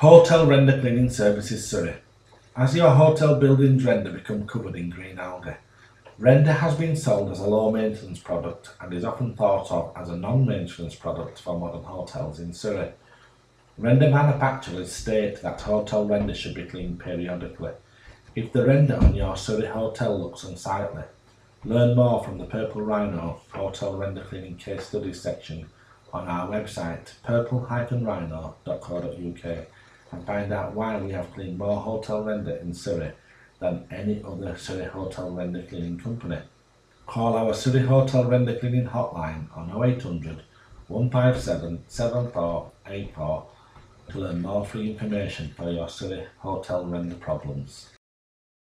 Hotel Render Cleaning Services Surrey. As your hotel buildings render become covered in green algae, render has been sold as a low maintenance product and is often thought of as a non maintenance product for modern hotels in Surrey. Render manufacturers state that hotel render should be cleaned periodically. If the render on your Surrey hotel looks unsightly, learn more from the Purple Rhino Hotel Render Cleaning Case Studies section on our website purple-rhino.co.uk and find out why we have cleaned more hotel render in Surrey than any other Surrey hotel render cleaning company. Call our Surrey Hotel Render Cleaning hotline on 0800 157 7484 to learn more free information for your Surrey hotel render problems.